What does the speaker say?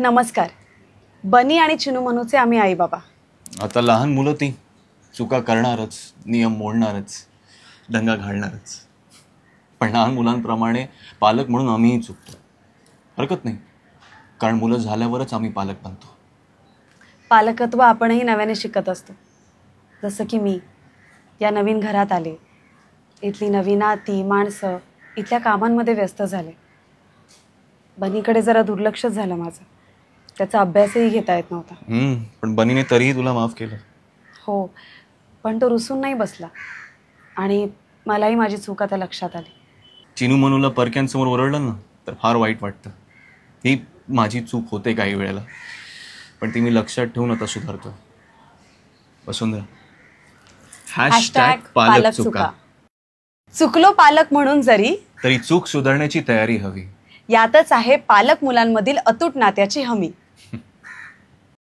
नमस्कार. बनी आणि चिनू मनूचे आम्ही आई बाबा आता लहान मुलं ती. चुका करणारच नियम मोडणारच दंगा घालणारच. पण लहान मुलांप्रमाणे पालक म्हणून आम्हीही चुकतो. हरकत नाही. कारण मुलं झाल्यावरच आम्ही पालक बनतो. पालकत्व आपणही नव्याने शिकत असतो. जसं की मी या नवीन घरात आले. इथली नवी नाती माणसं इथल्या कामांमध्ये व्यस्त झाले. बनीकडे जरा दुर्लक्षच झालं माझं. त्याचा अभ्यासही घेता येत नव्हता. पण बनीने तरीही तुला माफ केलं. हो पण तो रुसून नाही बसला. आणि मलाही माझी चूक आता लक्षात आली. चिनू मनूला परक्यांसमोर ओरडलं ना तर फार वाईट वाटतं. ही माझी चूक होते काही वेळेला पण ती मी लक्षात ठेवून आता सुधारतो. वसुंधरा हॅशटॅग पालक चुका. चुकलो पालक म्हणून जरी तरी चूक सुधारण्याची तयारी हवी. यातच आहे पालक मुलांमधील अतूट नात्याची हमी.